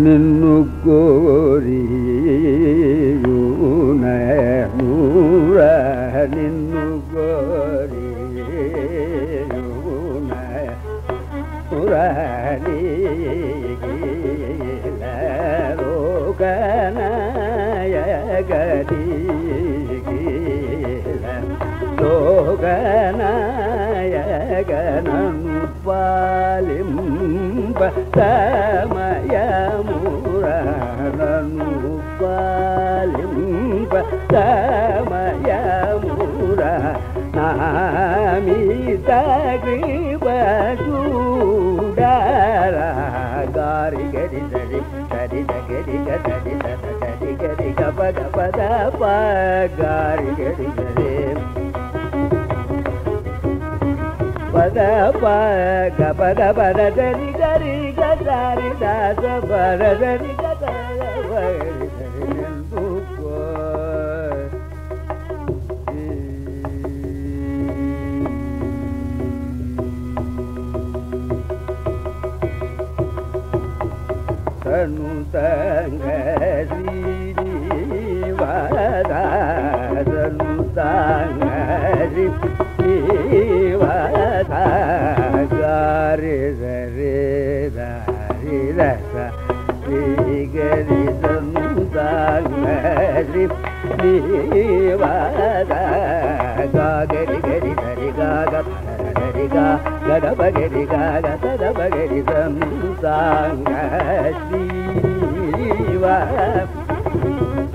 and then పద పద పద దని గరి గరి దాస పర దని గడ బగరి గడ సద బగరి సంసాంగ శివ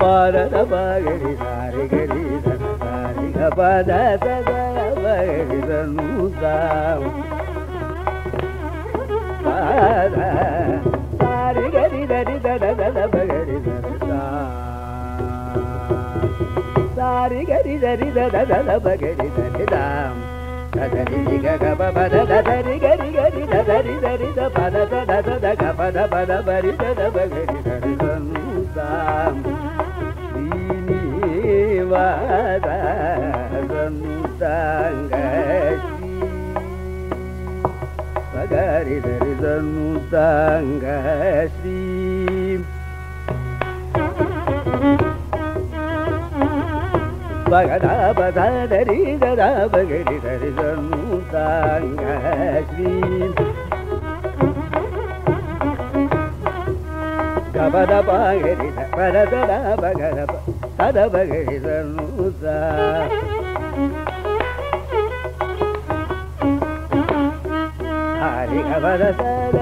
పరద పద సద బగరి సంసాం దరి దడ దడ బగరి సారి గరి దరి దడ దడ బగరి దరి గ గ బ బ ద దరి గరి గరి ద దరి దరి ద ప ద ద ద ద ద సాంగ da da da da da ba ga di da da ba da da ba da da da ba ga da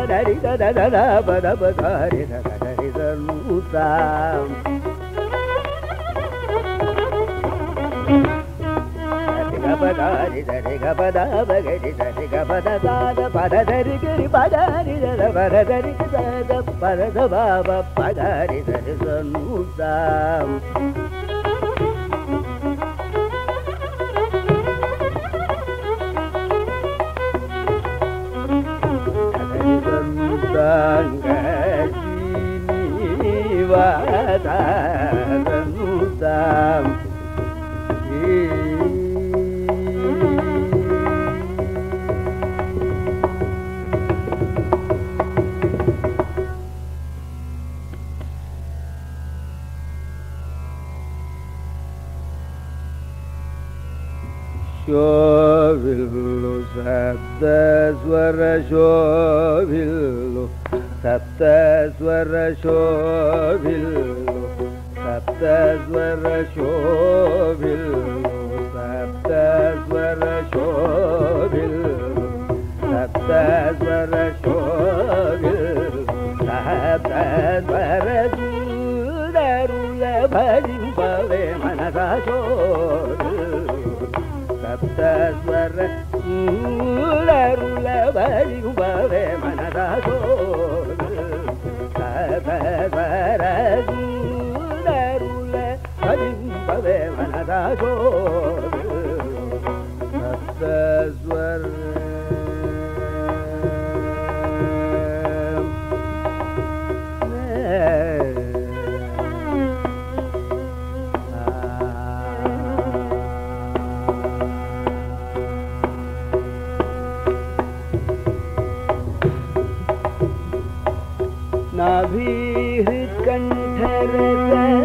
da đi da da da da ba da ba ga đi da da đi da nu sa సారి సరి గ పద బగరి సరి గ పద సాద పద సరి గిరి పదారి దర పద సరి సాద పద బాబ పదారి సరి సను ಸಪ್ತ ಸ್ವರ ಶೋವಿಲ್ಲು ಸಪ್ತ ಸ್ವರ ಶೋವಿಲ್ಲು ಸಪ್ತ ಸ್ವರ ಶೋವಿಲ್ಲು ಸಪ್ತ ಸ್ವರ ಶೋವಿಲ್ಲು ಸಪ್ತ Hare Bye.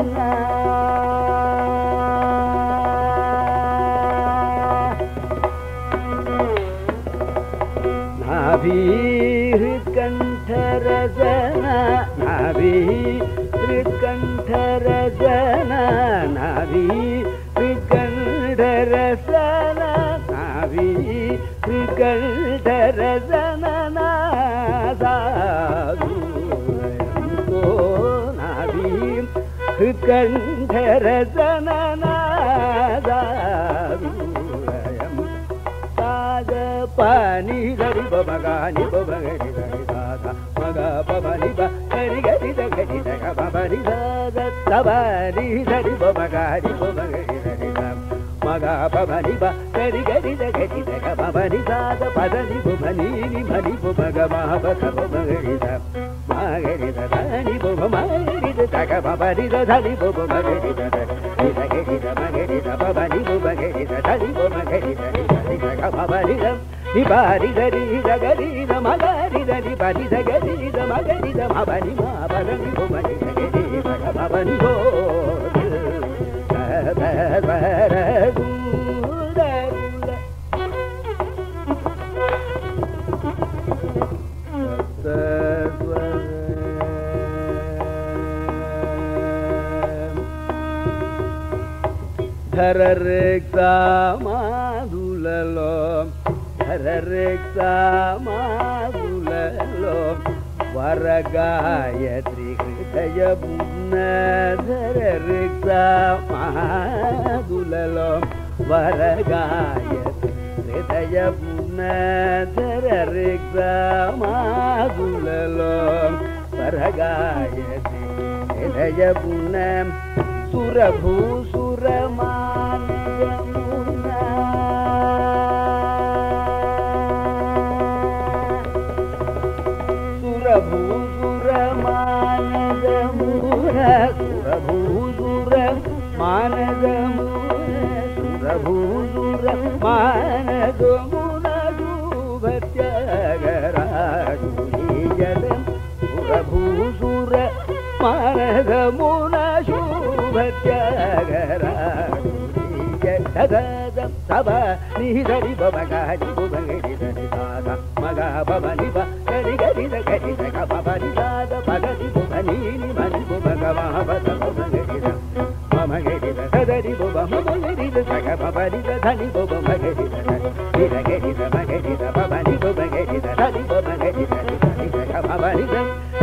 గంధర జననాదాయం పాద పాని రవి బమగాని బమగని దాద మగ బమని బ గరి గరి ద గరి ద బమని దాద తబని రవి బమగాని బమగని రవి మగ బమని బ గరి గరి ద గరి ద బమని దాద పదని బమని ని మని బమగ మహ బమ గరి ద మగరి ద దాని బమ రిద తగ బబ రిద ధలి బొబ మగ రిద రిద గె రిద మగ రిద బబ ని బొబ గె రిద ధలి బొ మగ రిద రిద గ బబ రిద ని బ రిద రిద గ రిద మగ రిద ని బ రిద గ రిద మగ రిద మబ ని మా బ ని బొ మగ రిద గె రిద గ బబ ని బొ पुरभूत గబ నిహిదరి బబ గహరి బుబ గరి దరి దాద మగ బబ నిబ గరి గరి ద గరి ద గబ బరి దాద పగరి బుబ నీని మని బుబ గమ బద బుబ గరి ద మమ గరి ద సదరి బుబ మమ గరి ద సగ బబరి ద ధని బుబ మగరి ద గరి ద గరి ద మగరి ద బబని బుబ గరి ద ధని బుబ గరి ద గరి ద గమ బరి ద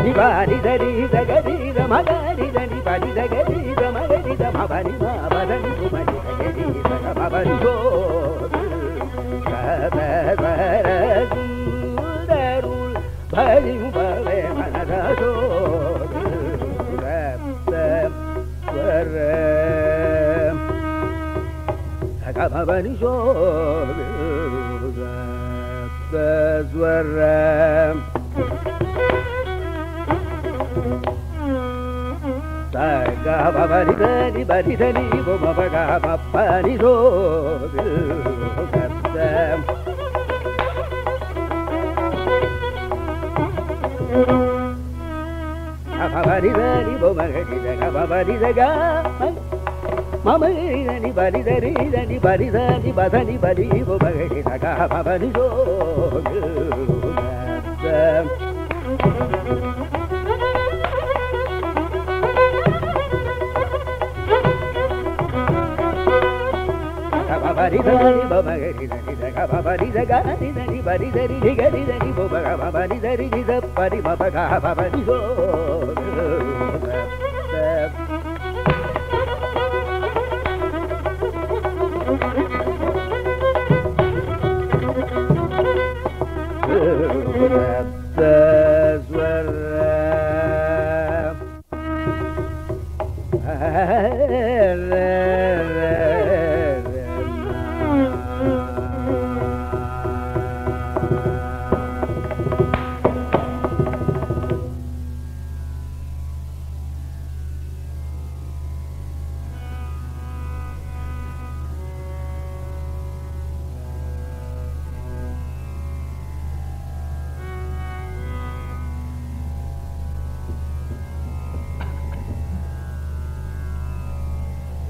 నిబారి దరి ద గరి ద మగరి ద నిబరి ద గరి ద మగరి ద మబరి ద பரிமுபவே மனரசோடு வர கமபனி சோடு ஸ்வரம் தகபரி பரி பரி தனி பரி சோடு బరిదని బొమరిదగ బరిదగా మమరిదని బరిదరిదని బరిదని బదని బరి బొమరిదగ బరిదో బరిదని బొమరిదని బరిదగా నిదని బరిదరి నిగరిద భవని దరి పరిమ భగ భవ గో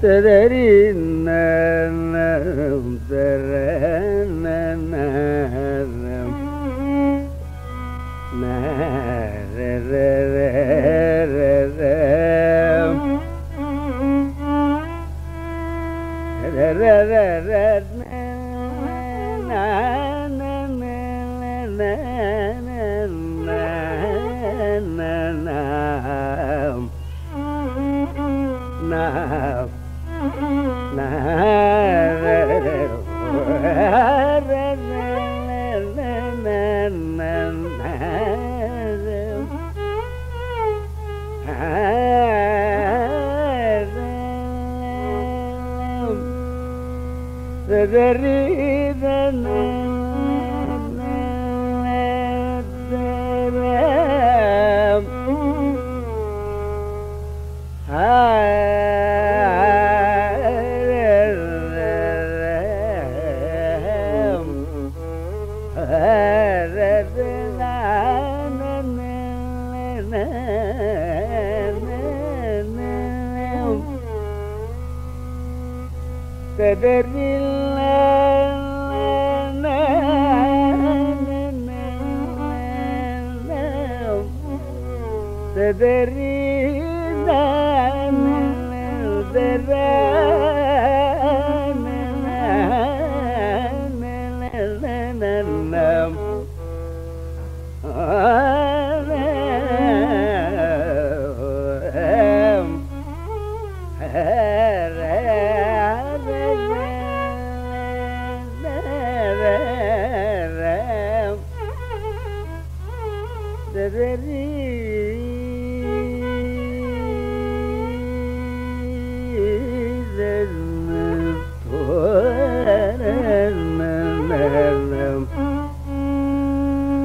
تدري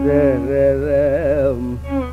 There, there, there.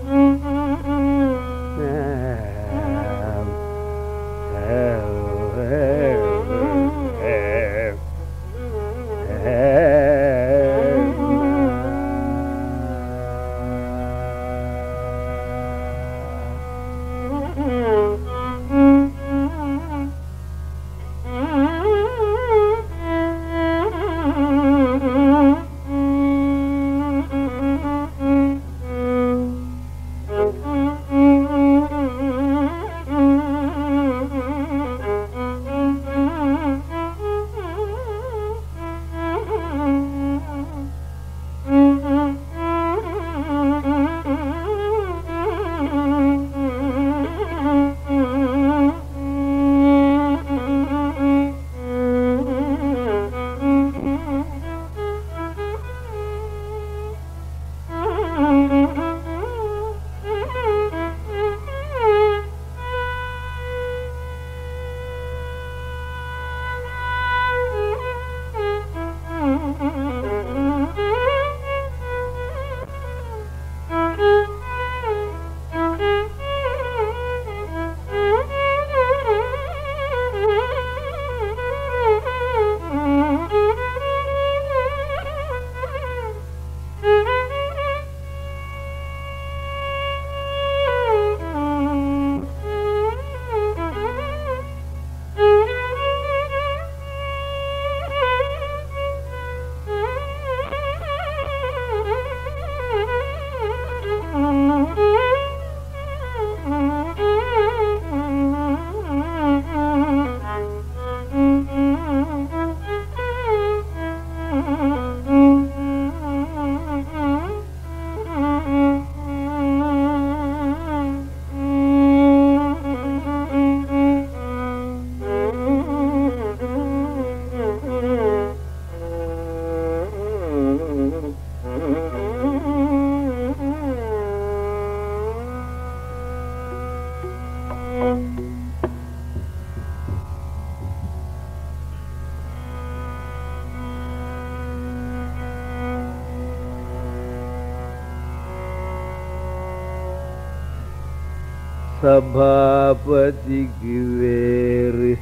சபாபதிக்கு வேறு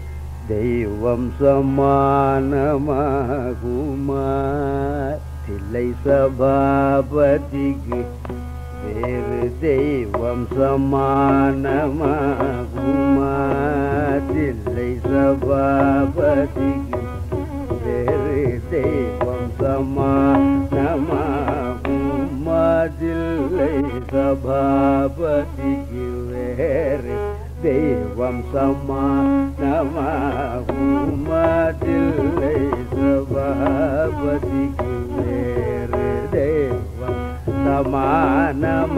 தெய்வம் சமானமாகுமா தில்லை சபாபதிக்கு வேறு தெய்வம் சமானமாகுமா தெய்வம் சமானமாகுமதில்லை சபாபதிக்கு வேறு தெய்வம் சமானமாகுமதில்லை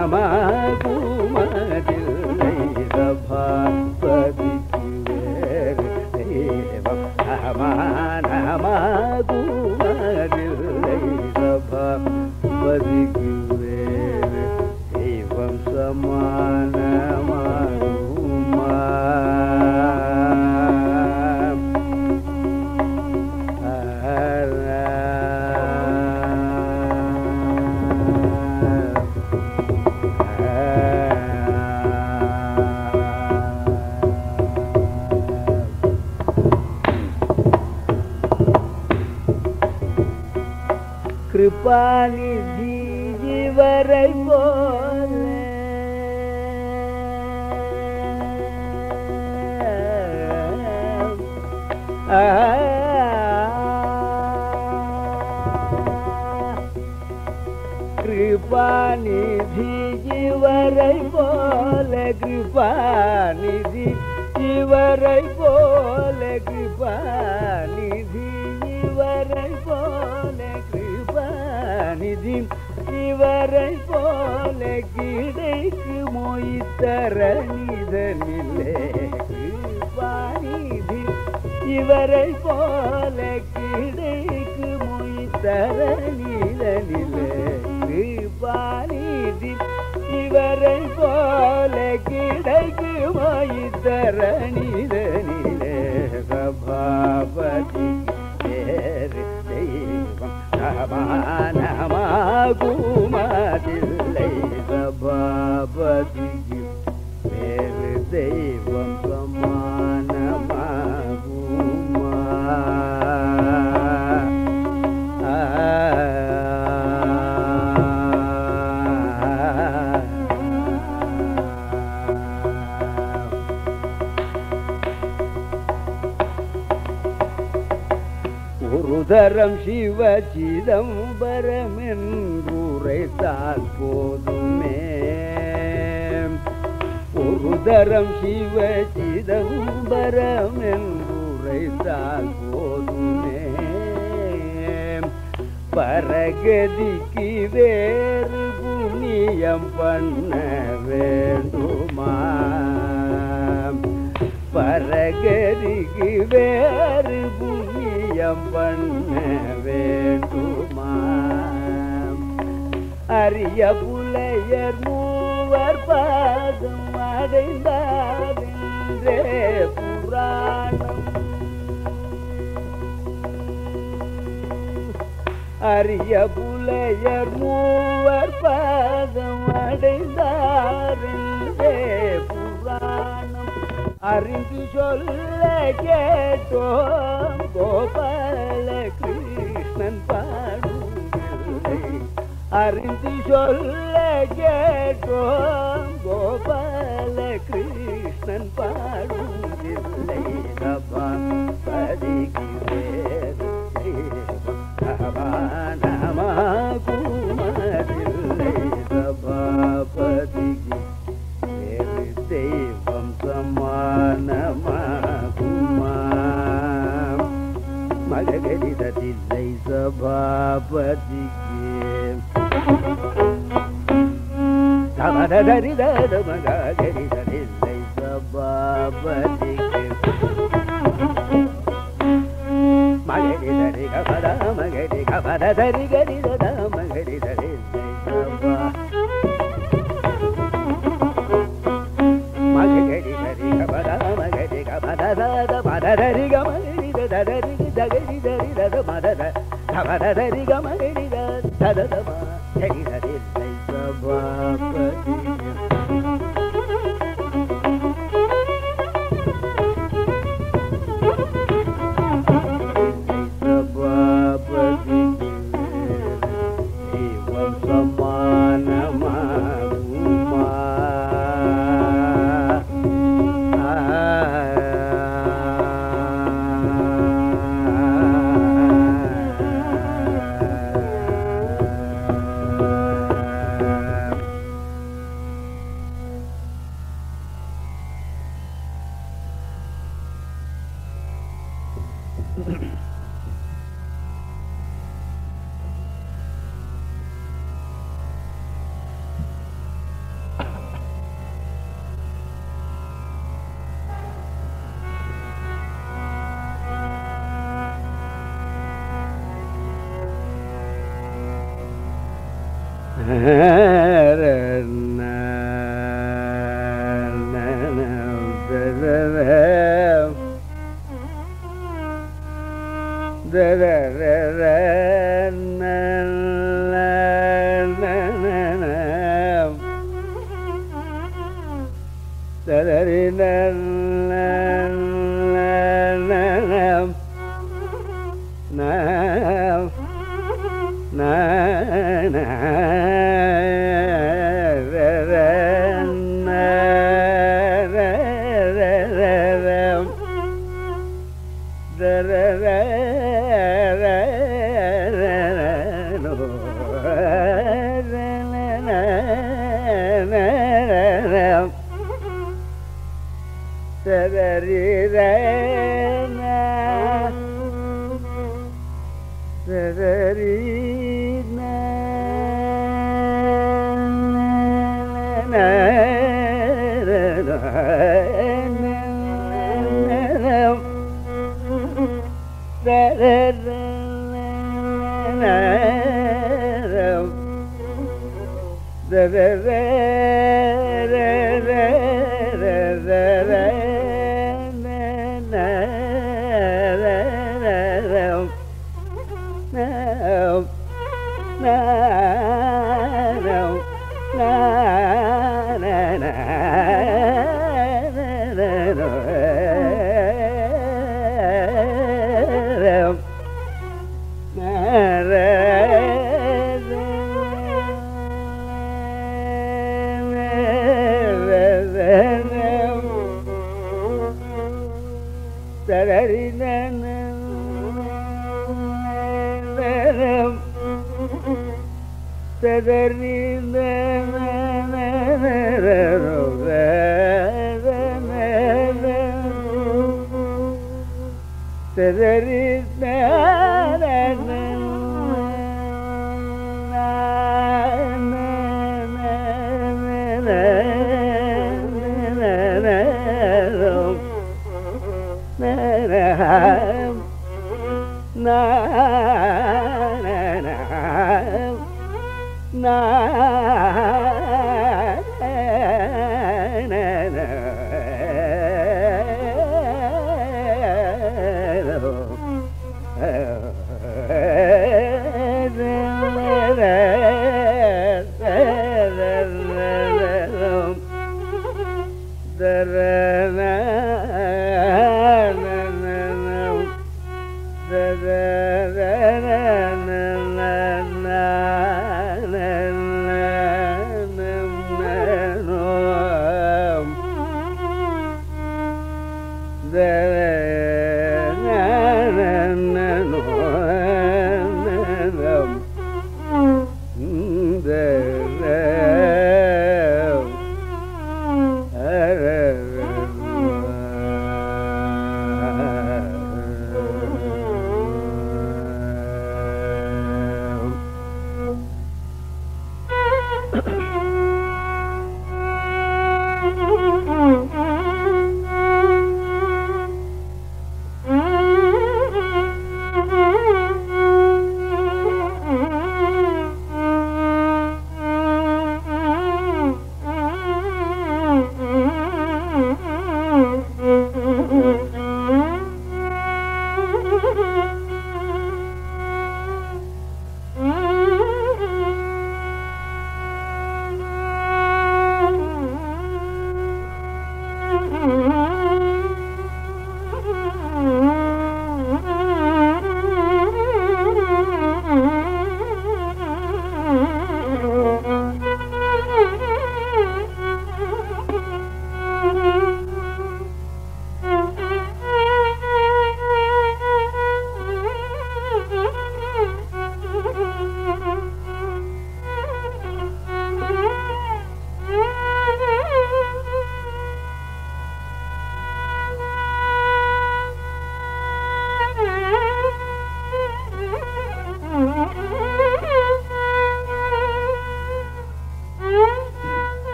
நமாகுமதில்லை कृपा निधि जीवर कृपा निधि जीवर बोल कृपा निधि जीवर बोल कृपा கிருபாநிதி இவரை போல கிடைக்கு மொய்த்தர நிதனிலே கிருபாநிதி இவரை போல கிடைக்கு மொய்த்தர நிதனிலே பாரிதி இவரை போல கிடைக்கு மொய்த்தர நிதனிலே சபாபதி வேறு தெய்வம் ஆகுமதில்லை சபாபதிக்கு வேறு தெய்வம் சமானமாகுமா ஒரு தரம் சிவ சிதம்பரம் என்றுரைத்தால் போதுமே. ஒரு தரம் சிவ சிதம்பரம் என்றுரைத்தால் போதுமே. பரகதிக்கு வேறு புண்ணியம் பண்ண வேண்டுமா? பரகதிக்கு வேறு அரிய புலையர் மூவர் பாதம் அடைந்தாரென்றே புராணம். அரிய புலையர் மூவர் பாதம் அடைந்தாரென்றே புராணம். அறிந்து சொல்ல கேட்டோம் கோபால அறிந்து சொல்ல கேட்டோம் கோபால கிருஷ்ணன் பாடும் சபா பதிக்கு வேறு சபாபதிக்கு வேறு தெய்வம் ధరి ధరి ధరి బాబీ మగరి ధరి గమద మగరి గమద ధరి గరి దద మగరి ధరి మగరి ధరి గమద మగరి గమద దద మద ధరి గమరి దద ధరి దగరి ధరి దద మద ధరి గమరి దద దద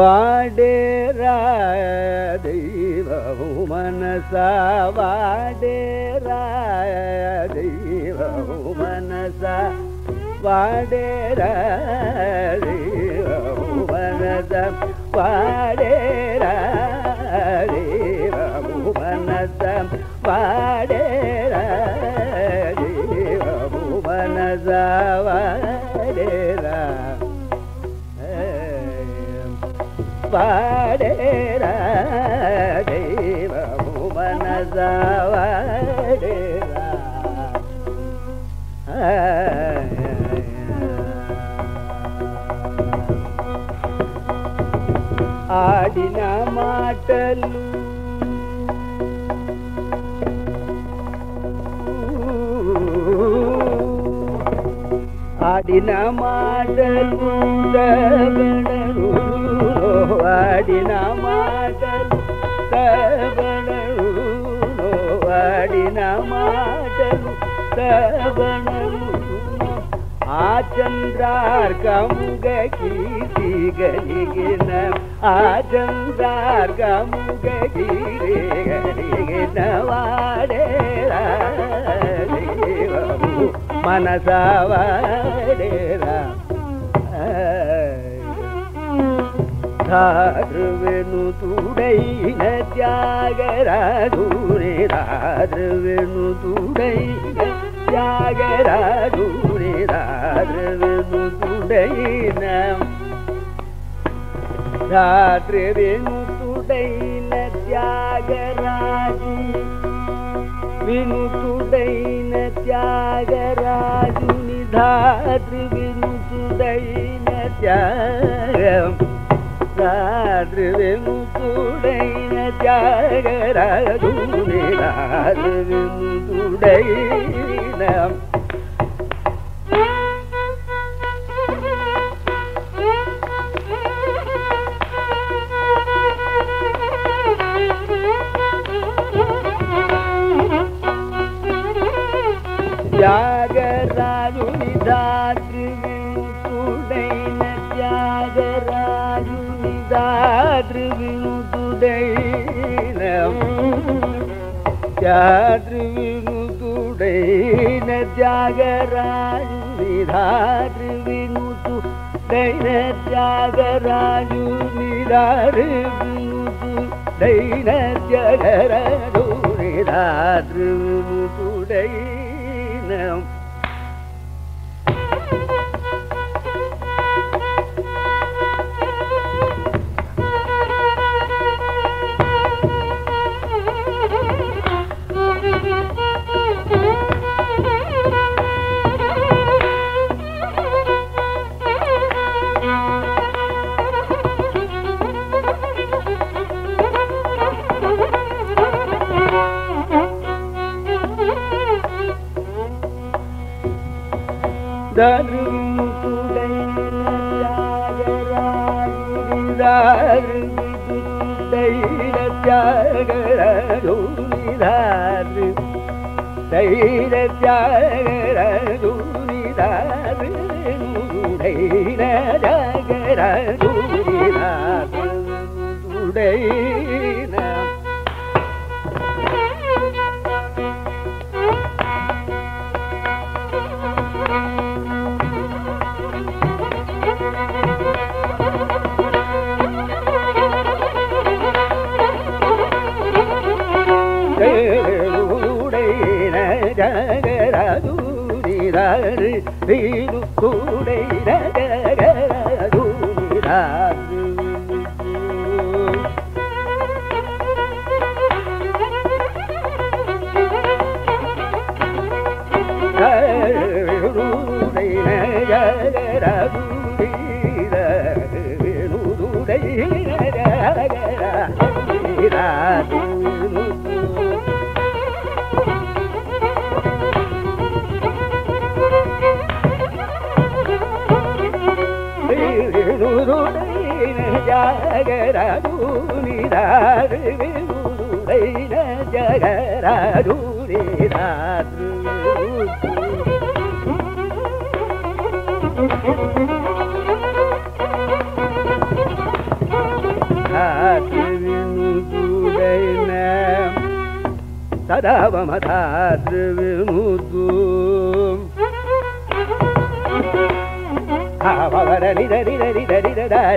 வாடேரா தெய்வமு மனசா வாடேரா தெய்வமு மனசா வாடேரா தெய்வமு மனசா வாடேரா தெய்வமு மனசா வாடேரா ఆడిన మాటలు ఆడిన మాటలు வாடின மாதல் தவணூனோ வாடின மாதல் தவணூனೋ ஆச்சன்றார் கமுக கீதிகளிகின ஆச்சன்றார் கமுக கீதிகளிகின வாடே மனசாவாடேரா धनुगरा रुणे राग वेनु तु त्यागरा रुणे राग वेणु तु धात्र वेणु तुदैन त्यागराजु विदैन त्यागराजु निनुग जागरा उडैन விதாதிருவினு துடை தியாகராஜு விதாதிருவினு தைன தியாகராஜு நிதாருவினு தைன தியாகராஜு நிதாதிருவினு துடை நம்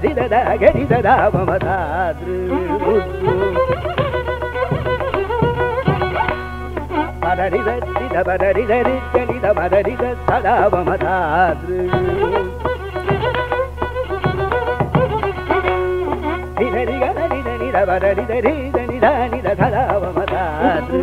రిదద గరిదద మమతాదృ పరరిద పరరిదరి చలిద మరరిద సదా మమతాదృ నిదరి గరి నిద పరరిదరి నిద నిద సదా మమతాదృ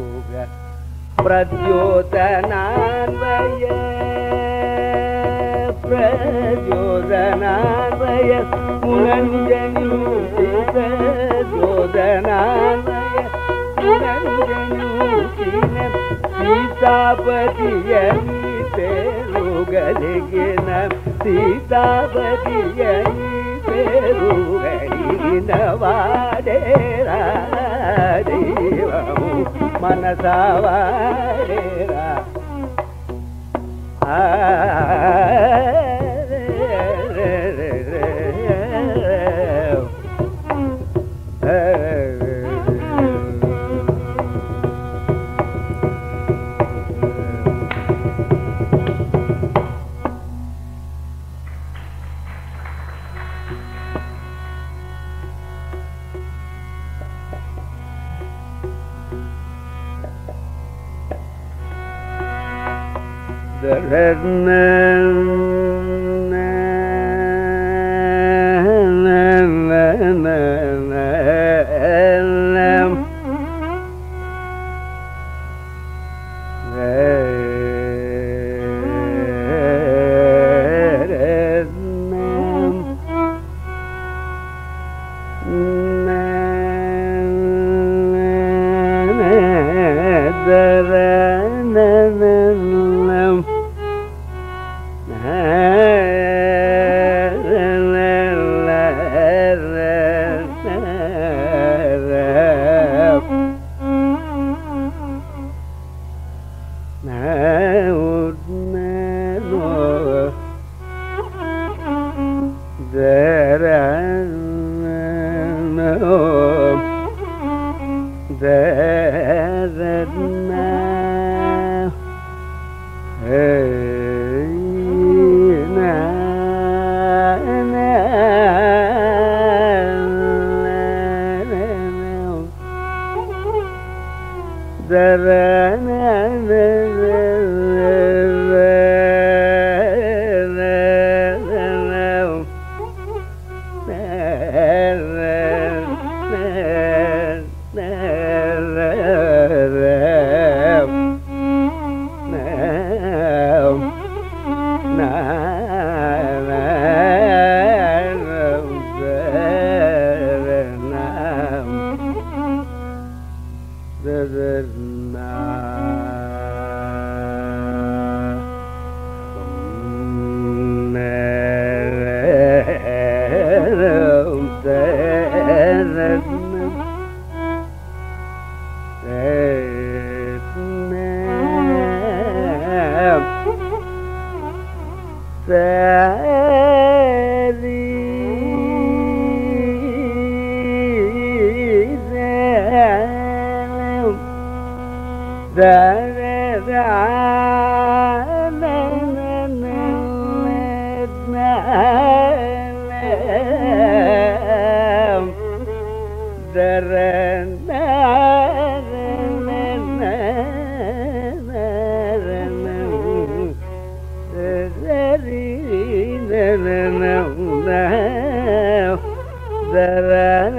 ప్రద్యోతనాన్వయ ప్రద్యోతనాన్వయ మునంజనూతి ప్రద్యోతనాన్వయ మునంజనూతిన సీతాపతియని పేరుగలిగిన సీతాపతియని పేరుగలిగిన వాడేరా மனசாவாரேரா ஆ da da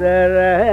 da da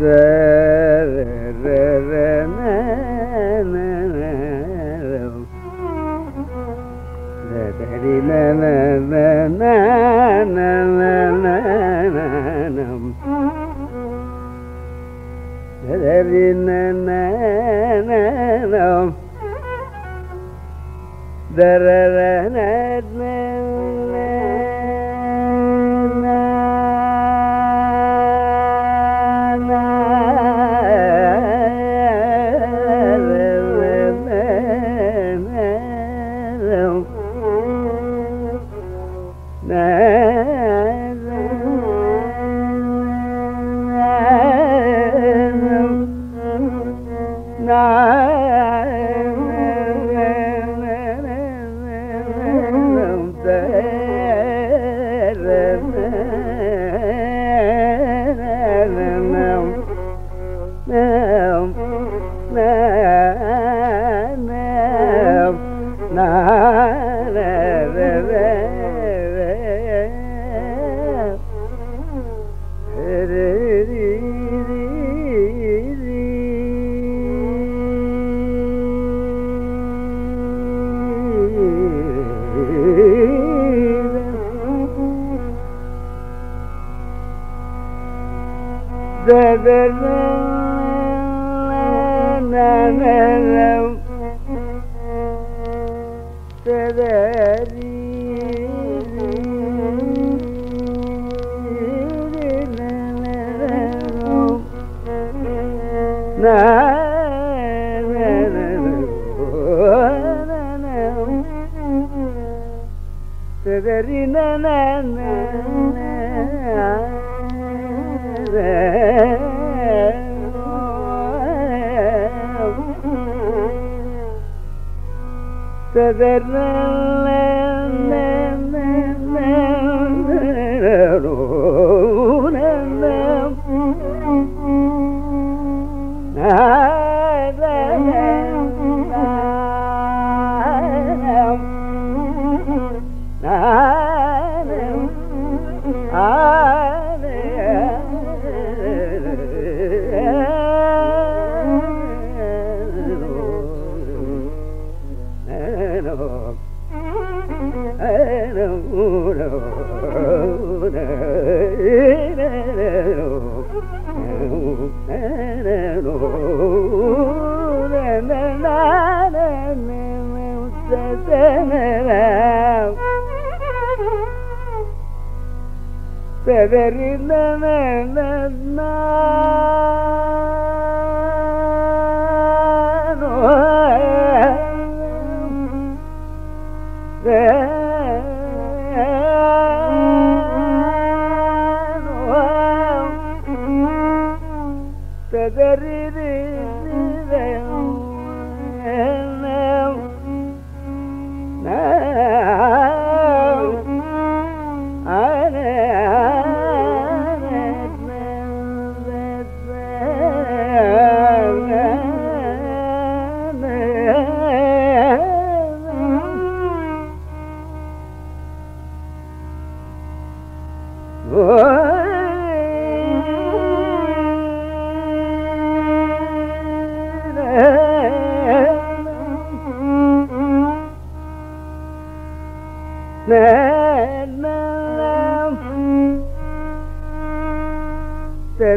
the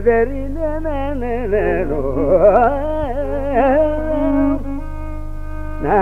ಎದರಿನ ನನನೋ ನಾ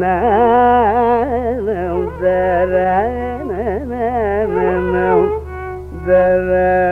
da da da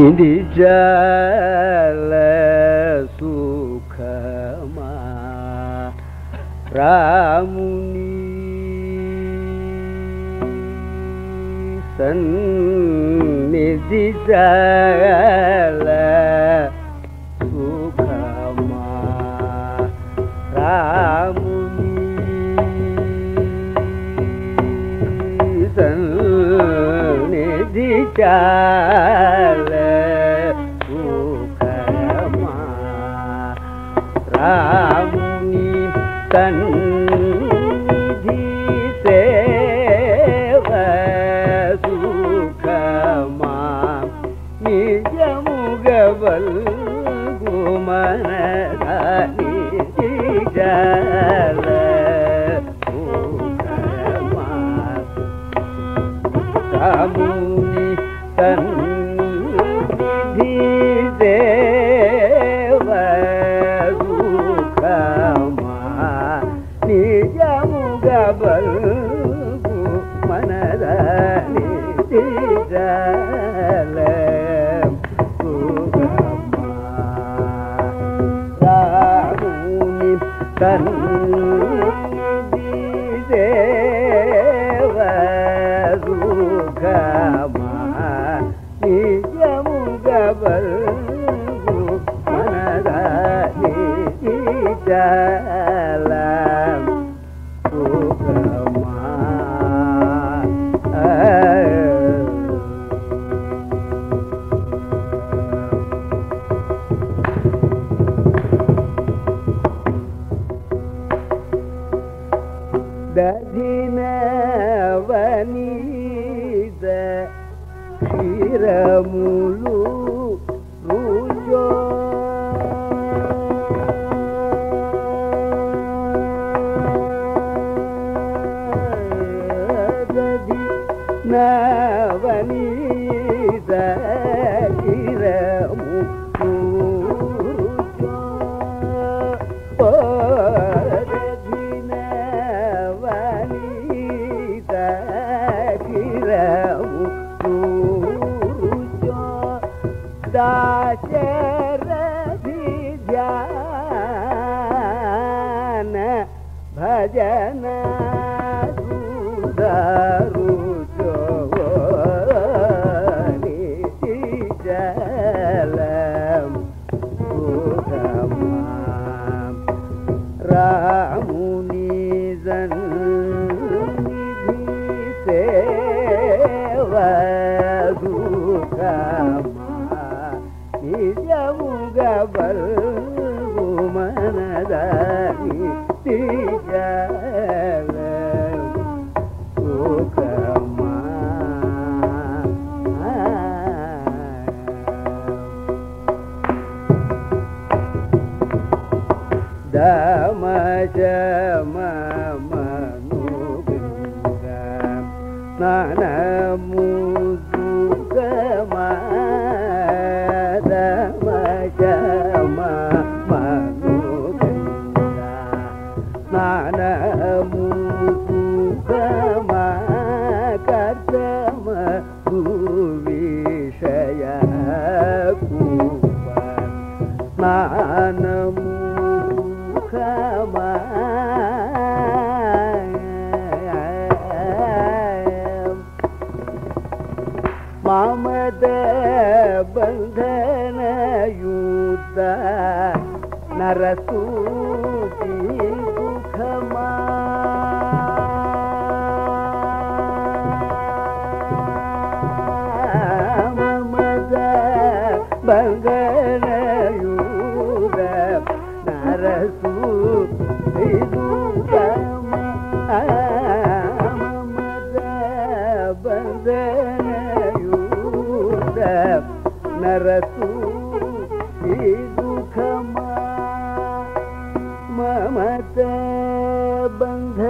నిండి జాల సుఖమా. రాముని సన్నిధి జాల సుఖమా. 等 මමද බන්ධන යුද්ධ නරතුති දුකමා මමද බන්ධන रसूी ಈ मां ಮಮತ बंध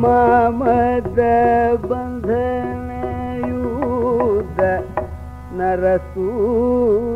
में ಬಂಧನಯೂತ मद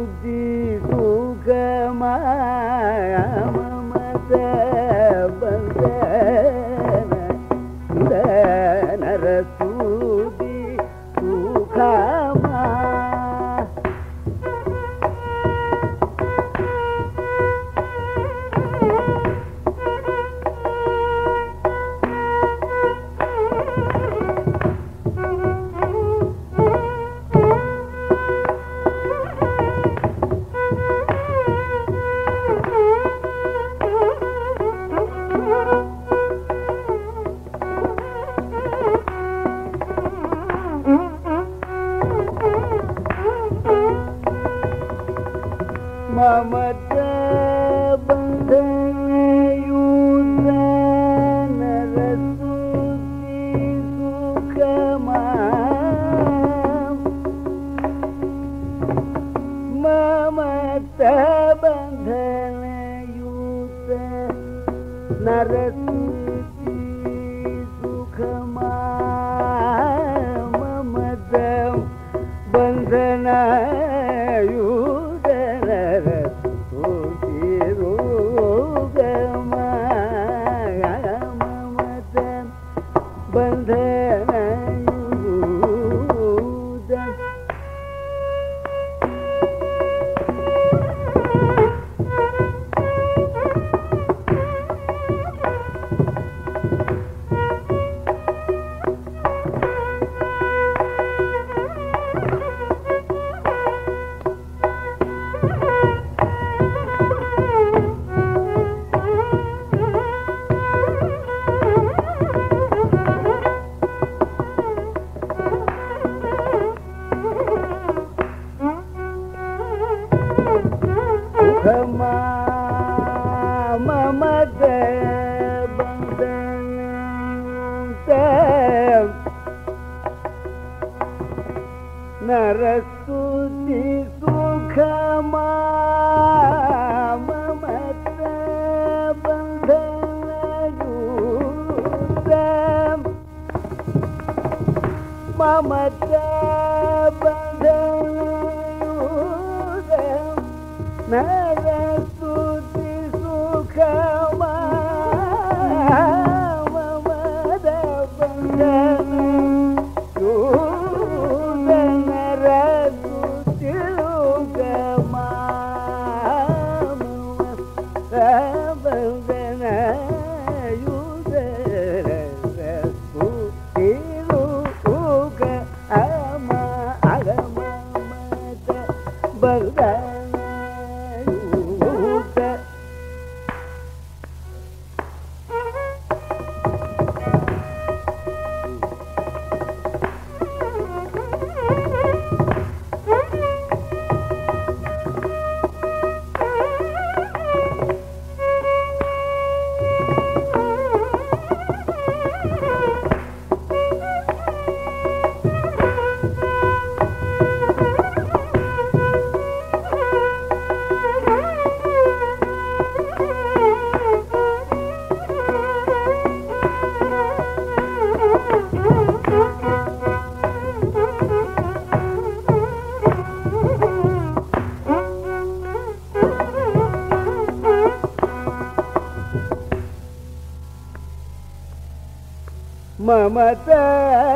么么哒。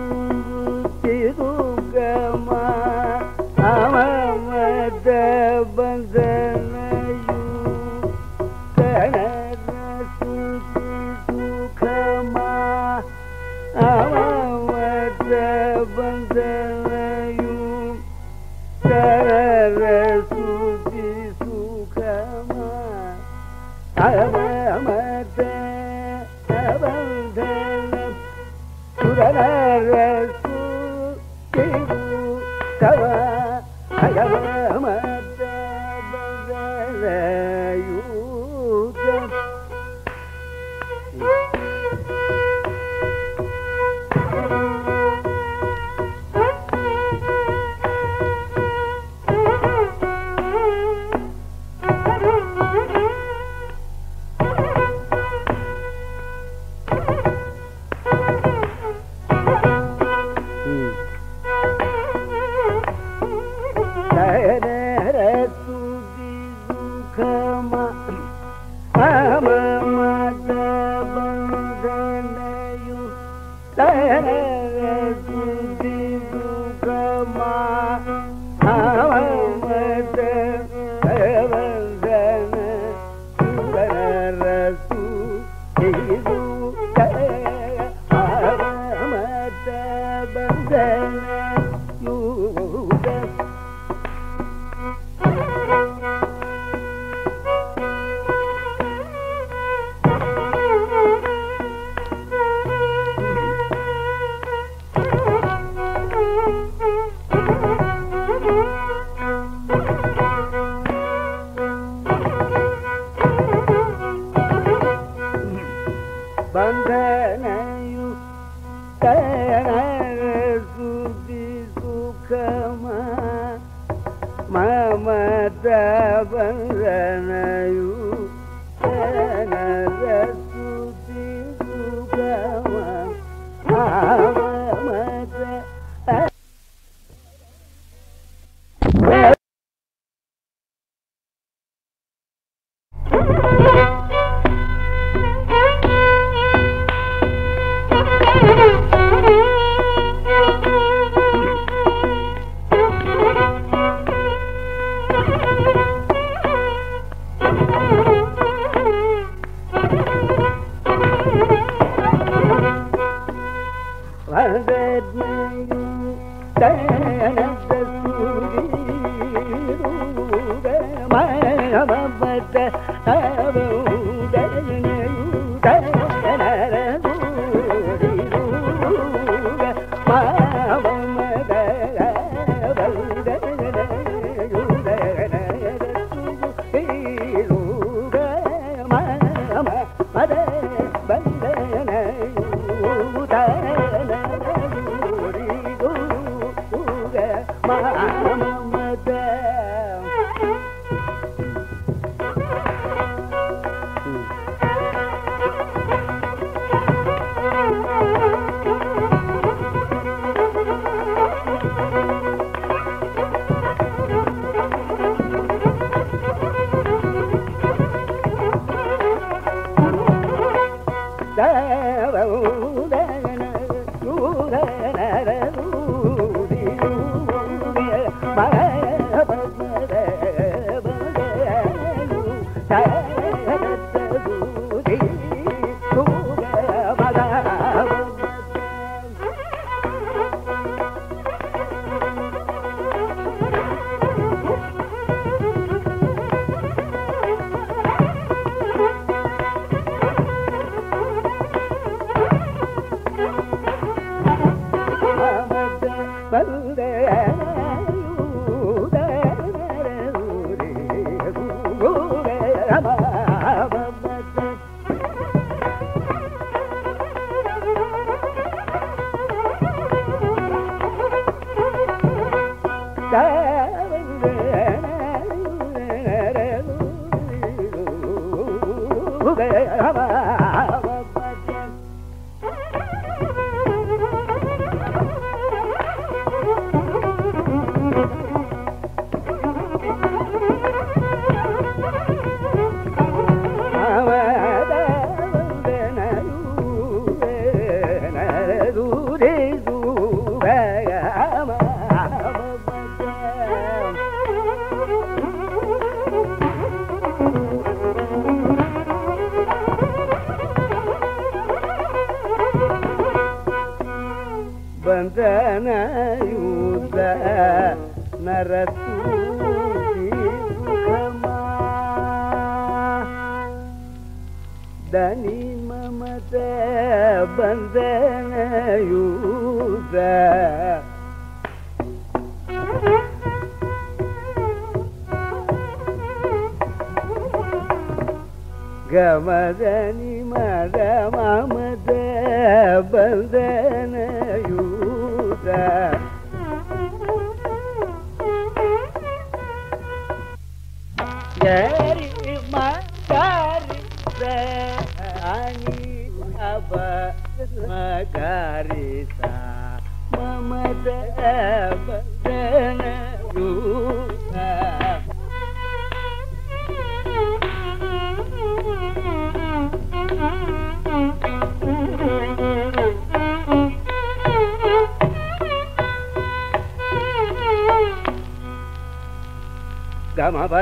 Thank you.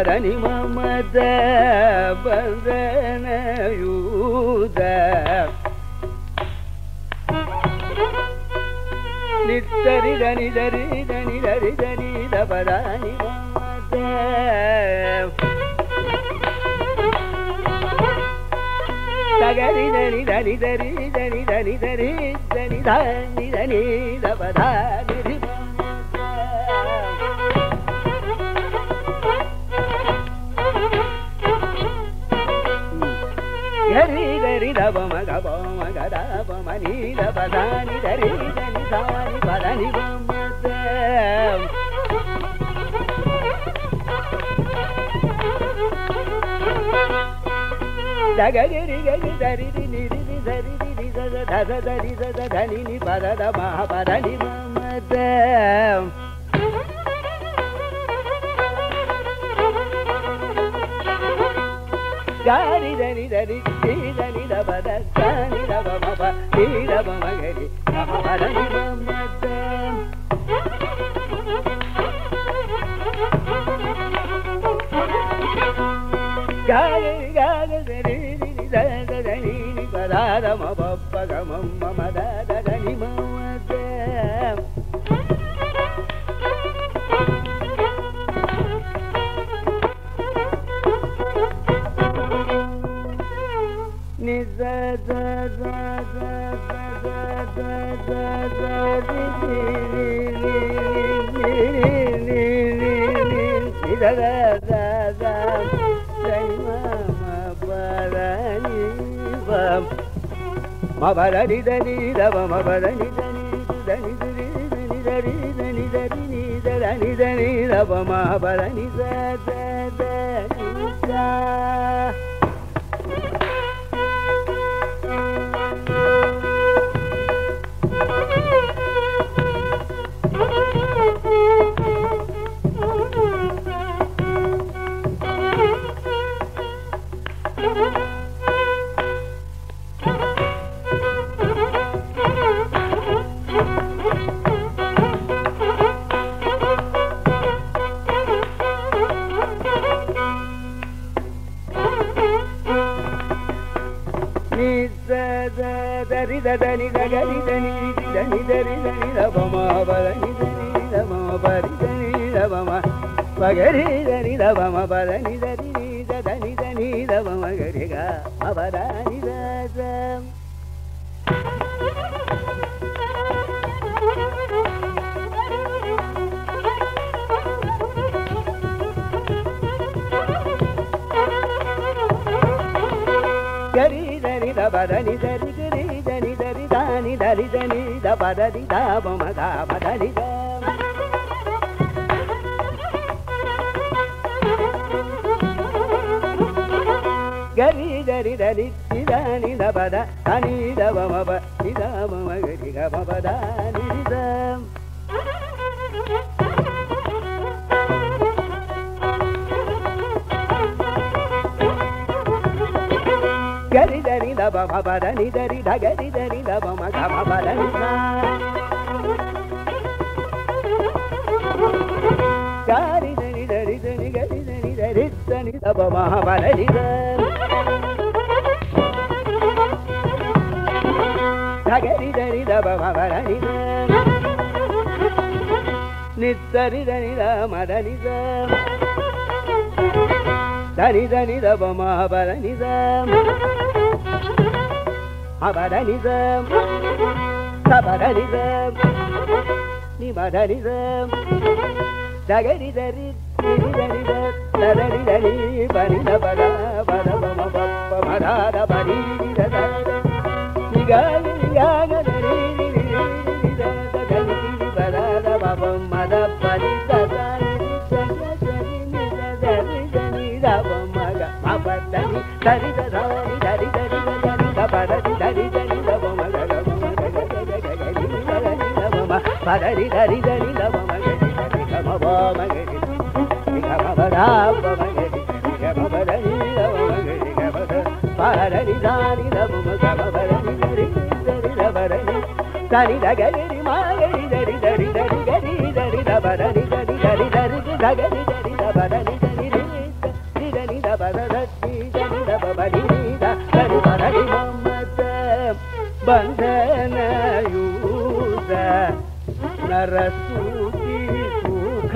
来，你。దరి దని దరి ని దని దని రవ మహబర ని ద ద ద దని దని దని దని దరి దని రవమా దని రమా బరి దని రవమా బగరి దని రవమా బలని దని దని దని రవమా గరిగా మబర పదరి దా మమగా పదరి దా గరి గరి దరి నిదాని దబద తని దవ మబ నిదా మమ గరి గ మబ దా నిదాం. గరి దరి దబ మబ దని దరి ధ గరి దరి దబ మగ మబ దని Dani dani da ba ma ba dani da, ba dani da, ta ba dani da, ni ba dani da, da ga ni da ri, ni da ni da, da da ni. దని బరి బర బర మమ బప్ప మరార బరి నిగాలి యాగ దరి దరి దరి దరి దరి దరి దరి పదరి దరి దరి లవ మగ మగ మగ మగ మగ మగ మగ మగ మగ పరని దాని రమ సమరని దరి దరి రవరని దరి దగరి మాగరి దరి దరి దరి గరి దరి దబరని దరి దరి దరి దగరి దరి దబరని దరి దరి దరి దబరని దరి దబరని దరి దరి మమత బంధనయూద నరసూతి సుఖ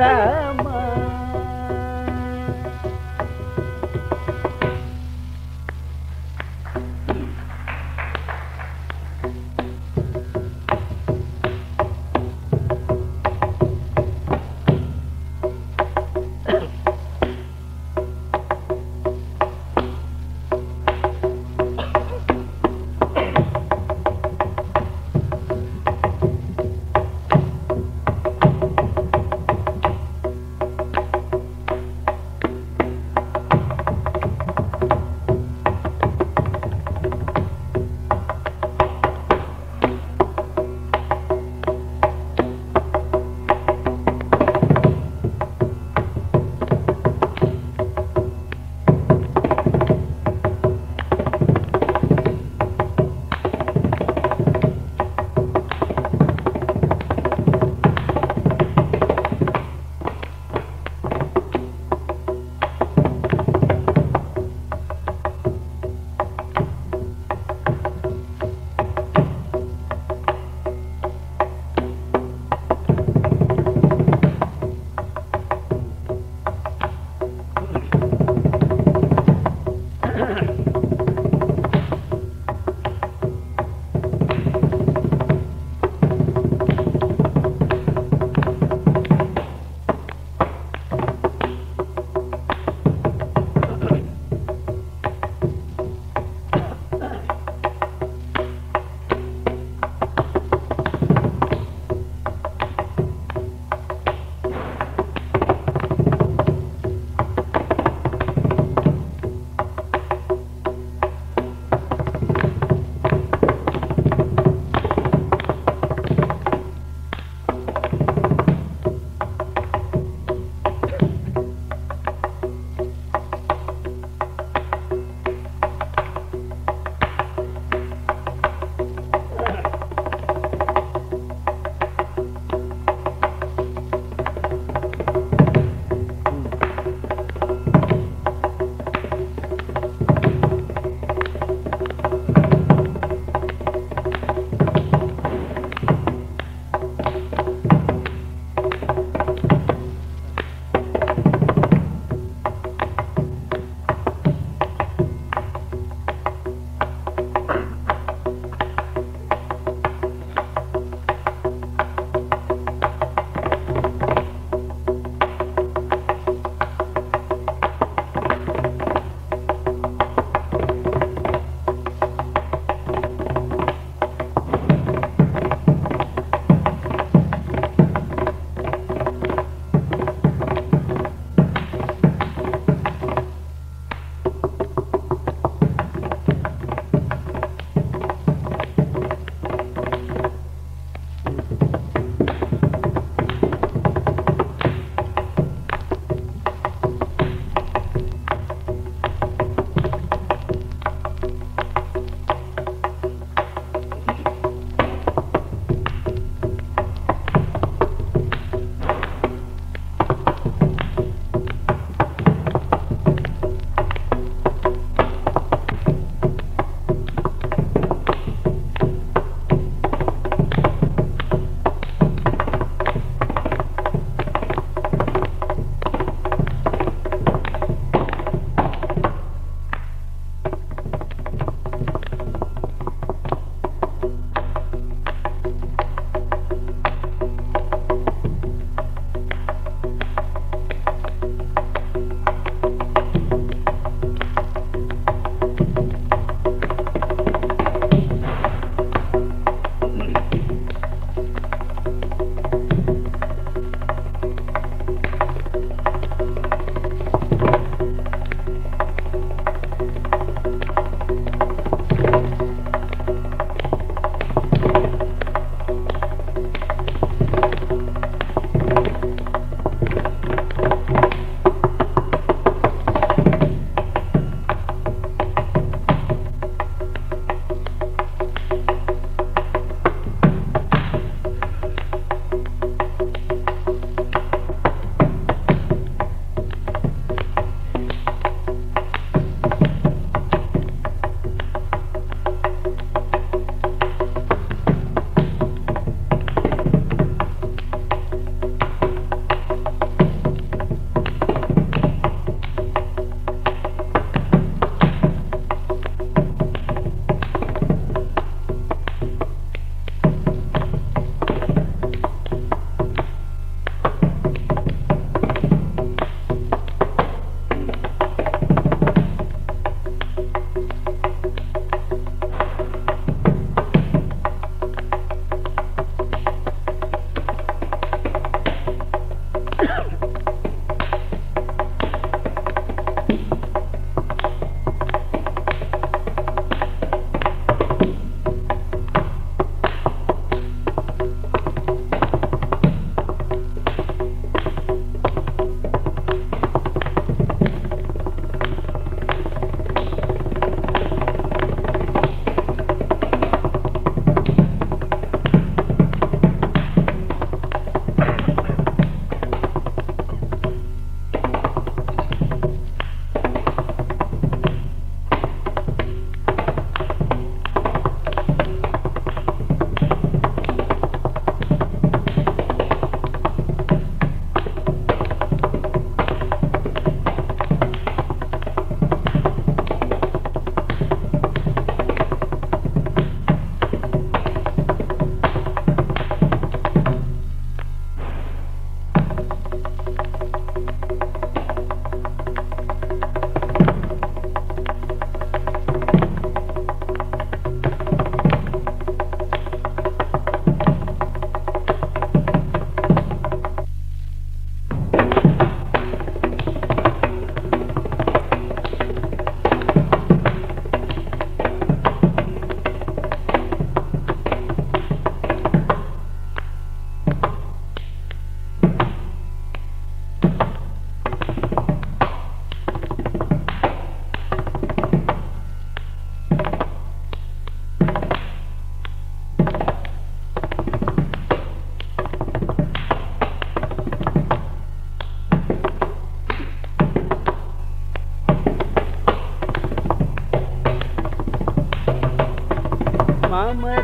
ಕಮಲ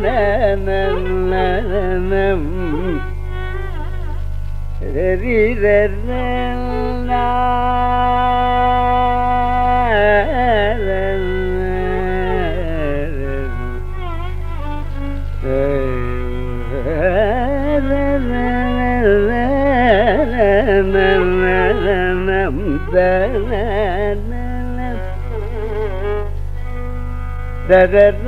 No, no, no. சரணம் da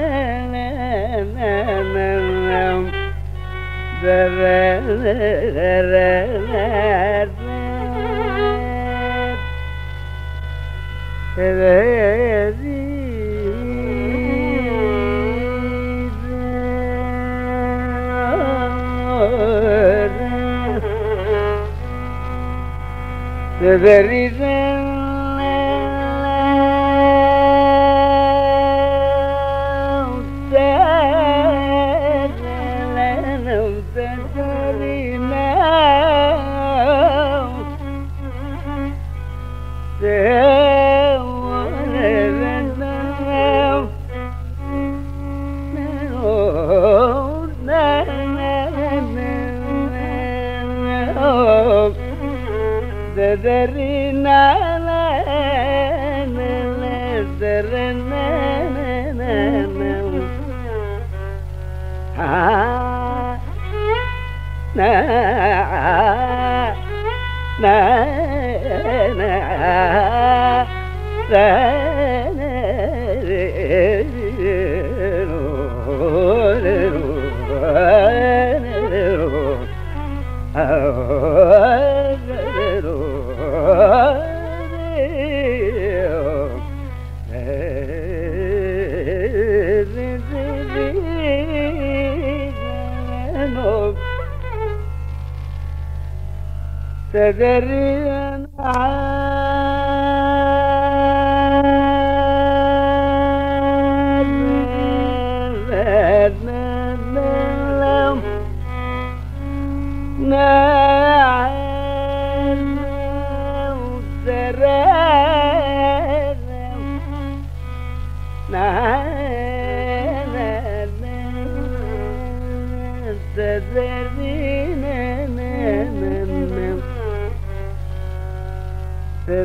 there is a na na na na na na na تدري أنا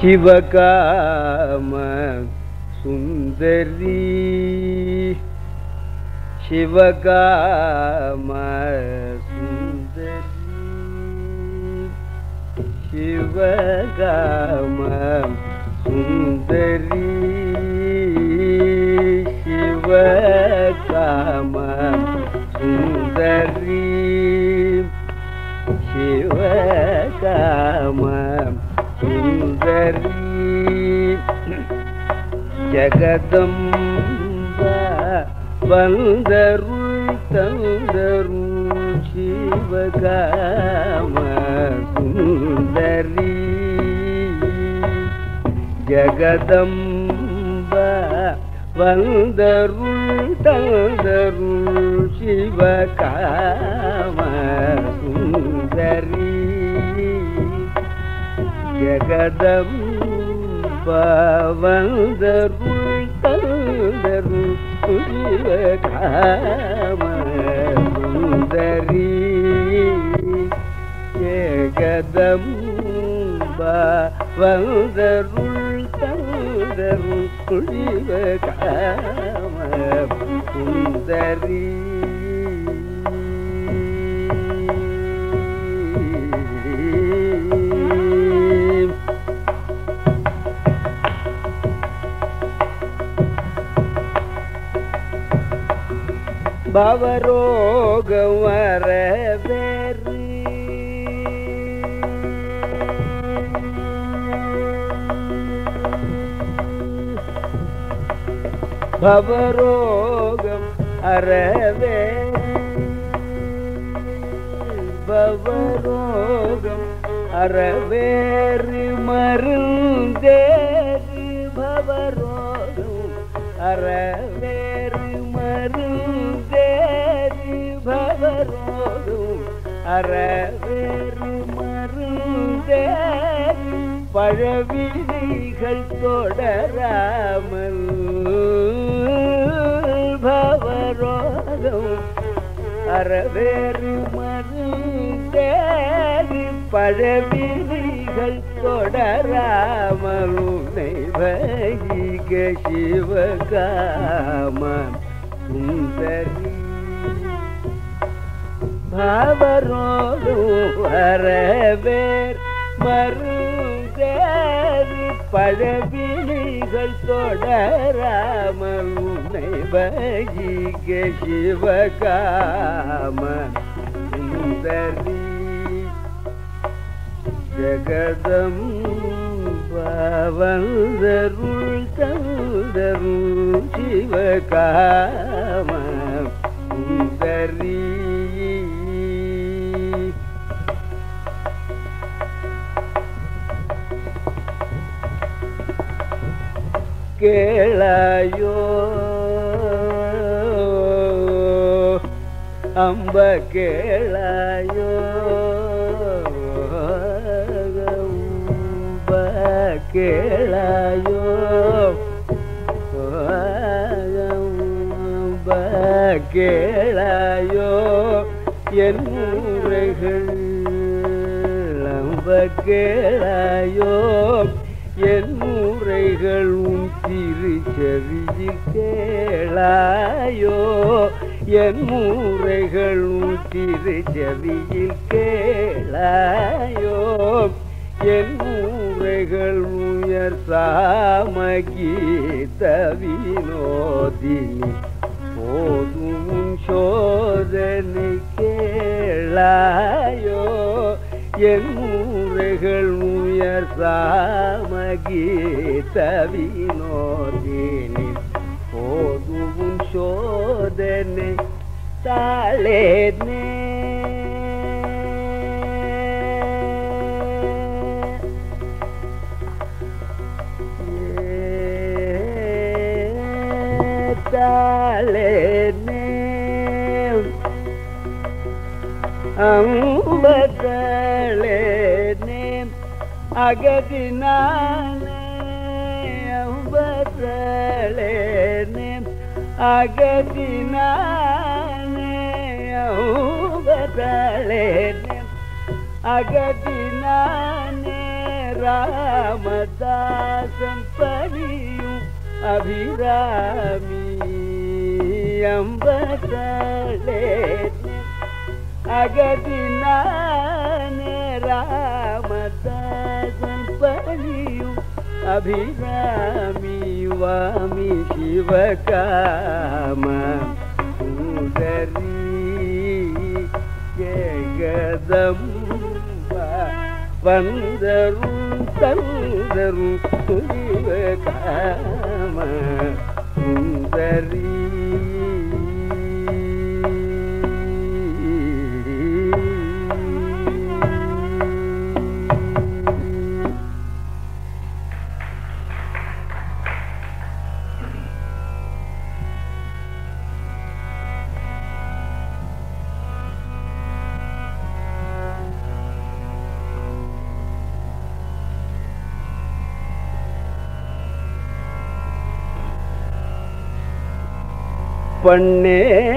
शिवकाम सुन्दरी। शिवकाम सुन्दरी। शिवकाम सुन्दरी। शिव ஜகதம்ப வந்தருள் தந்தருள் சிவகாம சுந்தரி ஜகதம்ப வந்தருள் தந்தருள் சிவகாம சுந்தரி ஜகதம்ப வந்தருள் சிவகாம சுந்தரி ஜகதம்ப வந்தருள் தந்தருள் குழிவ சுந்தரி. ഭവരോഗമരവേറി ഭവരോഗം അരവേ ഭവരോഗം അരവേറി മരുന്തേരി ഭവരോഗം അര அறவேறு மருந்தே பழவினைகள் தொடராமல் பவரோகம் அறவேறு மருந்தே பழவினைகள் தொடராமல் உன்னை வைக சிவகாம சுந்தரி பாவரோடும் வரவேர் மருந்தேறு பழவிழிகள் தொடராம உன்னை வகிக்க சிவகாம சுந்தரி ஜகதம் பவந்தருள் தந்தருள் சிவகா அம்ப கேளாயோ அம்ப கேளாயோ அம்ப கேளாயோ என் முறைகள் அம்ப கேளாயோ என் முறைகள் உன் திருச்செவியில் கேளாயோ என் முறைகள் உன் ஜவியில் கேளாயோ என் மூரைகள் உயர் சாமகீத வினோதினி போதும் சோதனை கேளாயோ. என் மூரைகள் உயர் சாமகீத ಯಶೋದನೆ ತಾಳೇನೆ ತಾಳೇನೆ ಅಂಬತಳೇನೆ ಅಗದಿ ನಾನೇ ಅಂಬತಳೆ ಅಗದಿನೇ ಅಗದಿನೇ ರಾಮದಾಸಂ ಪರಿಯು ಅಭಿರಾಮಿ ಅಂಬಸಳೆ ಅಗದಿನೇ ರಾಮದಾಸಂ ಪರಿಯು ಅಭಿರಾಮಿ அபிராமி வாமி சிவகாம சுந்தரி ஜெகதம்பா. வந்தரும் தந்தரும் சிவகாம சுந்தரி பண்ணேன்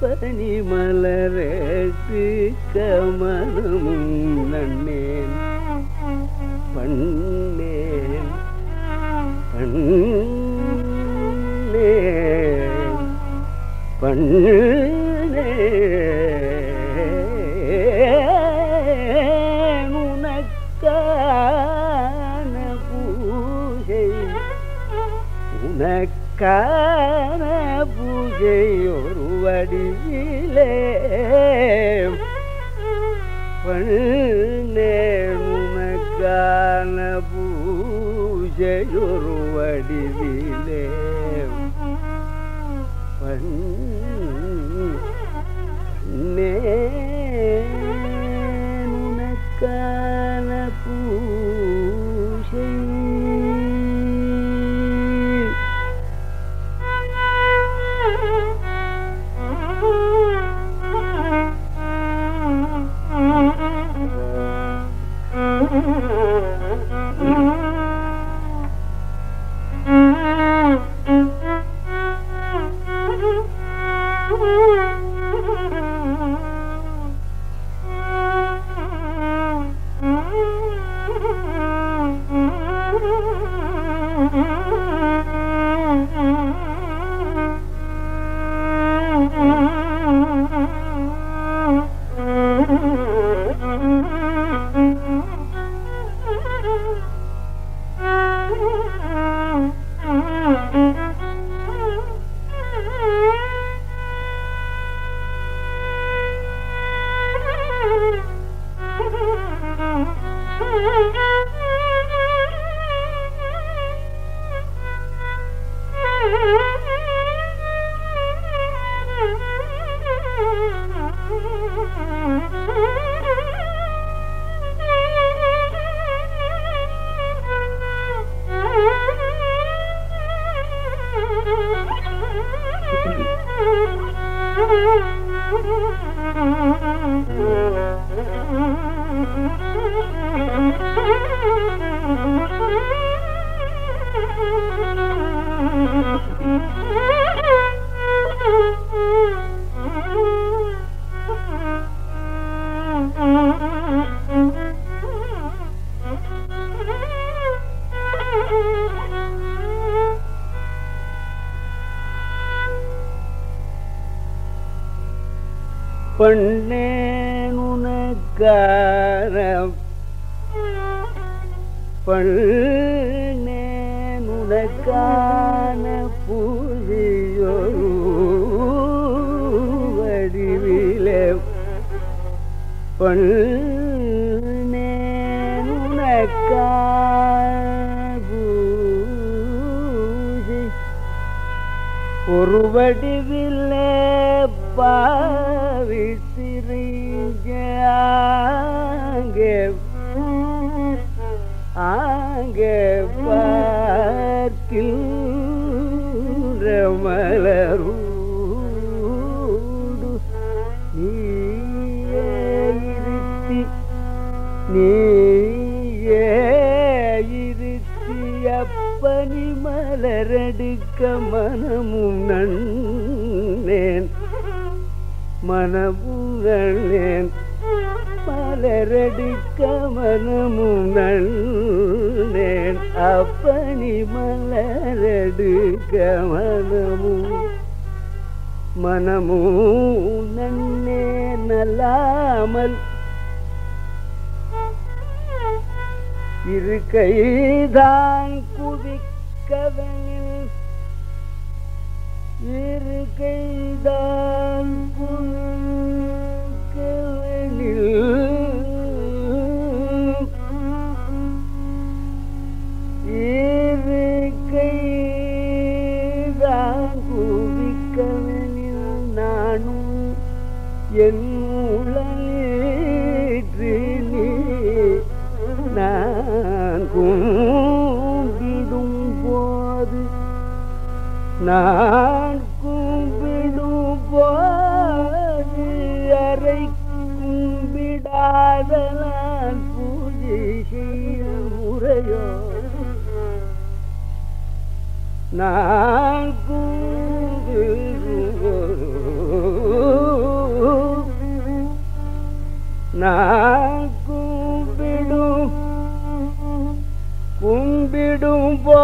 பனி மலரேட்டு கமலமும் நன்னேன். பண்ணேன் பண்ணேன் பண்ணேன் உனக்கான பூஜை உனக்கான பூஜை வடிவிலே பண்ணேன் உனக்கான பூஜை ஒரு வடிவிலே. பண்ணேன் மலரெடுக்க மனமும் நன்னேன் மனமும் நன்னேன். மலரெடுக்க மனமும் நன்னேன். அப்பனி மலரடுக்க மனமும் மனமும் நன்னே நல்லாமல் இருக்கைதான் கைதான் குவிக்கவனில் இரு கைதான் குவிக்கவனில் குவிக்கவனில் நானும் என் நான் கும்பிடும் போது அறை கும்பிடாத நான் பூஜை செய்ய முறையோ? நான் கும்பிடும் நான் கும்பிடும் கும்பிடும் போ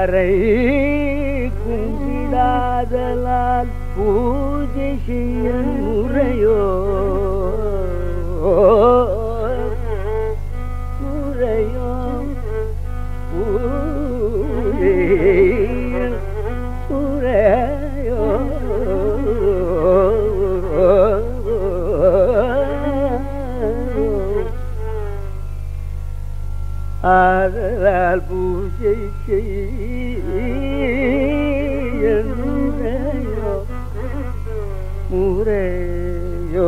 அறை கும்பிடாதலால் பூஜை செய்ய முறையோ? முறையோ? முறையோ? ஆதலால் பூஜை செய்ய ಸುರೇಯೋ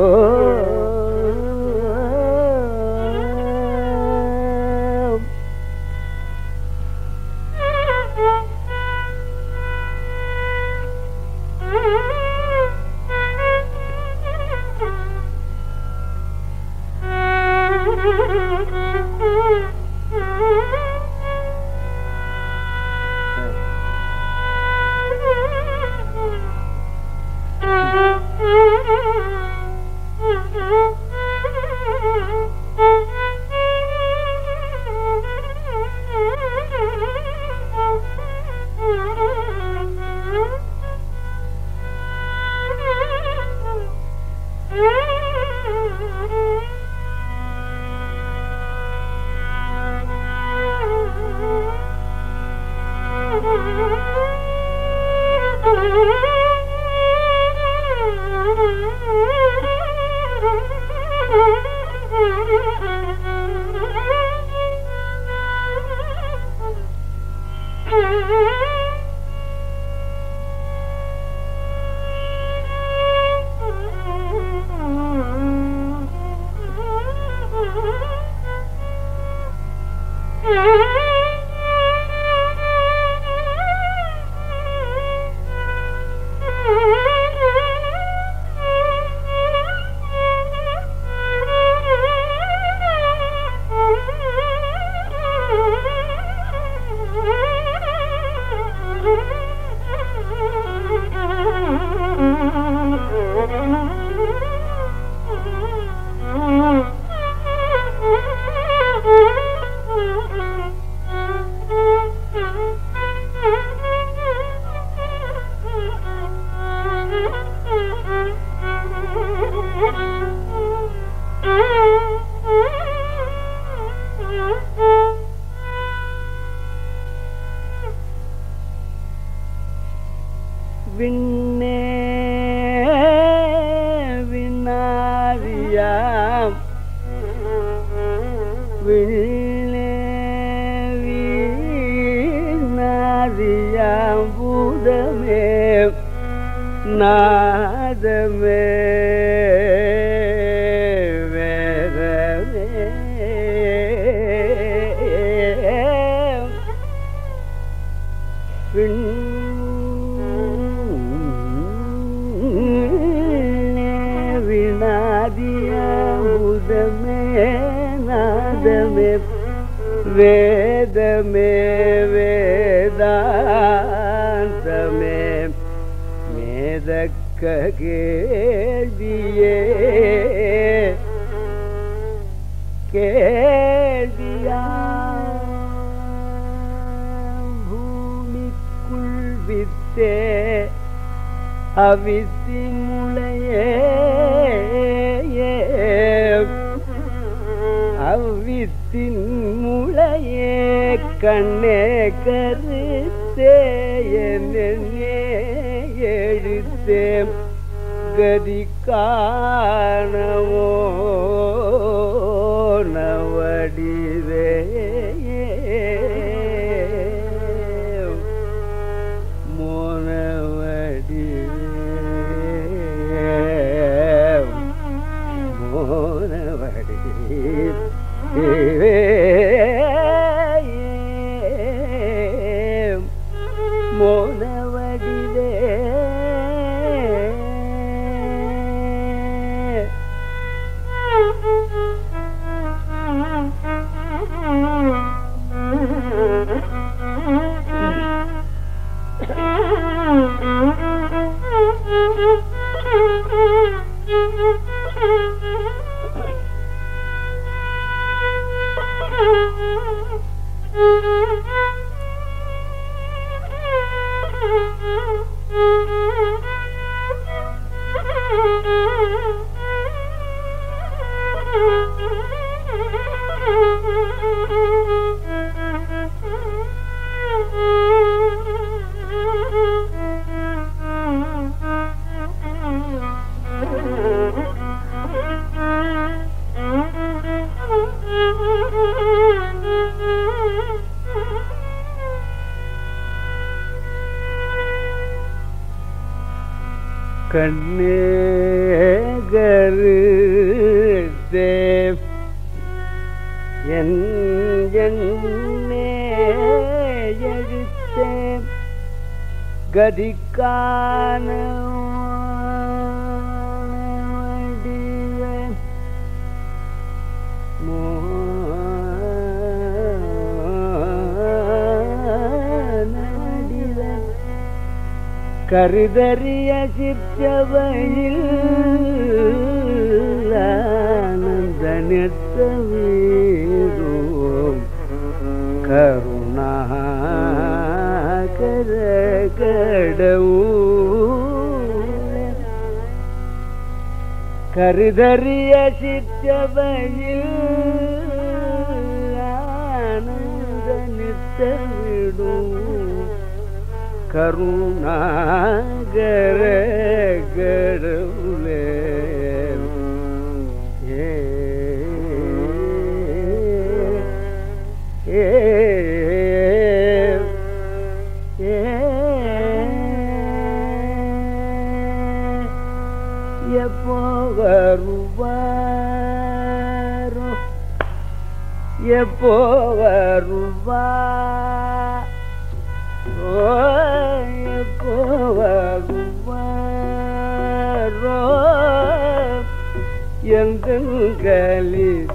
விண்ணே வேதமே வேதாந்தமே. மேதக்க கேள்வியே. கேள்வியாம் பூமிக்குள் வித்தே. அவித்தி முளையே. அவ்வித்தின் கண்ணே கருத்தே என்னே எழுத்தே கதி காணவோ நவடிவே. மோனவடி கதிக்கான வடிவே மோனடிவே கருதறிய சிற்றவையில் ஆனந்த நிறுத்த வீடும் கருணாகர കര കരുതറിയ ചിറ്റവയിൽ ആനന്ദനിത്തവിടൂ കരുണാകര കടവുലേ ഏ எப்போ வருவா எப்போ வருவாரோ எந்த கலிதீர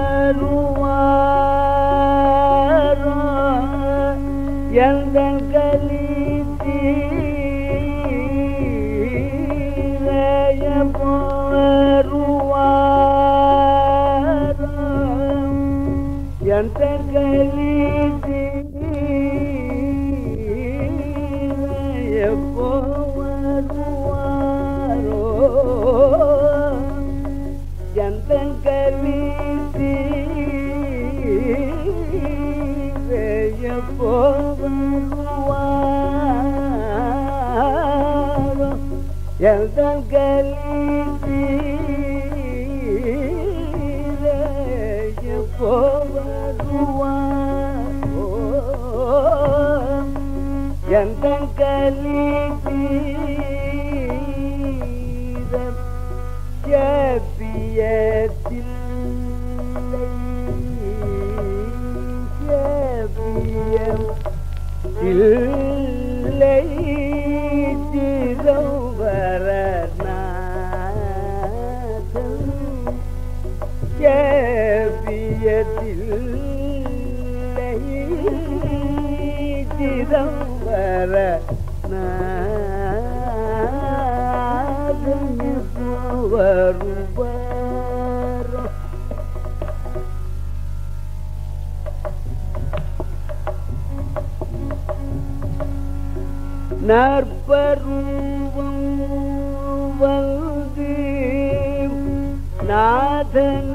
Yelden gelince Yıkıla duvar நாற்பருவம் வந்து நாதன்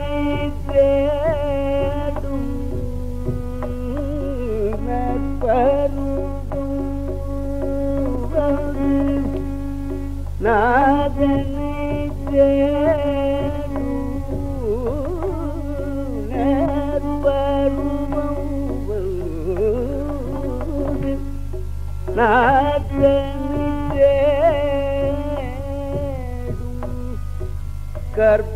Ker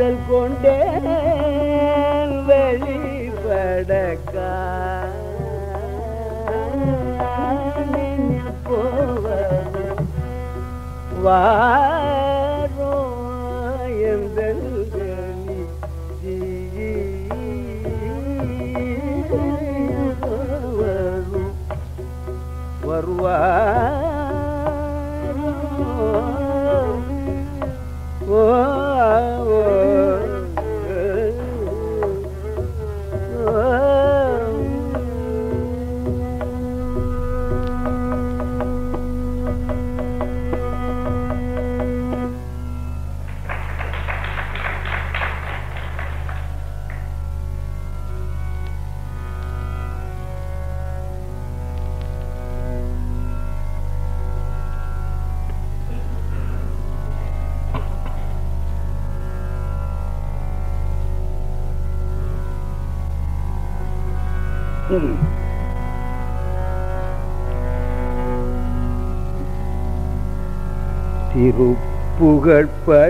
காதல் கொண்டே வெளிப்படக்கா போவது. வா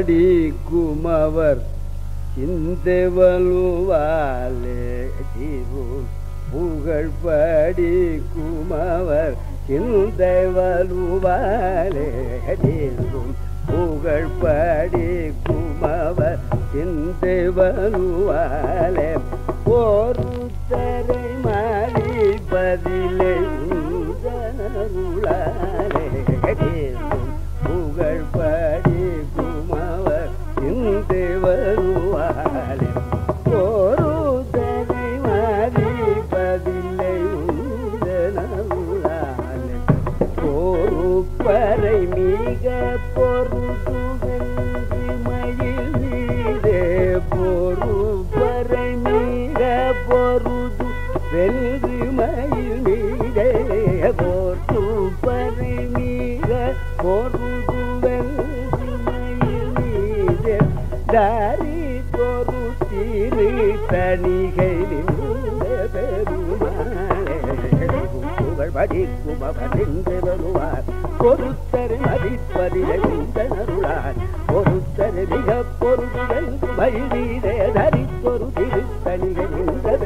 அடி குமவர். சிந்தவலுவாலே தீருள் புகழ் படி குமவர். சிந்தைவலுவாலே தீருள் புகழ் படி குமவர். சிந்தைவலுவாலே போர் புகழ் படிக்கும் அவர் நின்று வருவார் பொறுத்தர் மதிப்பதிலை உந்தனருளார் பொறுத்தர் மிக பொருள் வைதீரே தரித்தொரு திருத்தணிகை நின்ற